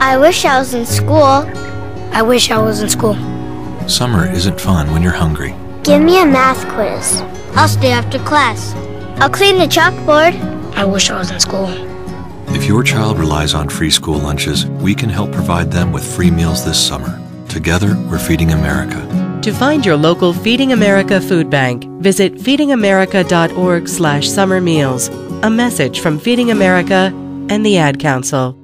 I wish I was in school. I wish I was in school. Summer isn't fun when you're hungry. Give me a math quiz. I'll stay after class. I'll clean the chalkboard. I wish I was in school. If your child relies on free school lunches, we can help provide them with free meals this summer. Together, we're feeding America. To find your local Feeding America food bank, visit feedingamerica.org/summer meals. A message from Feeding America and the Ad Council.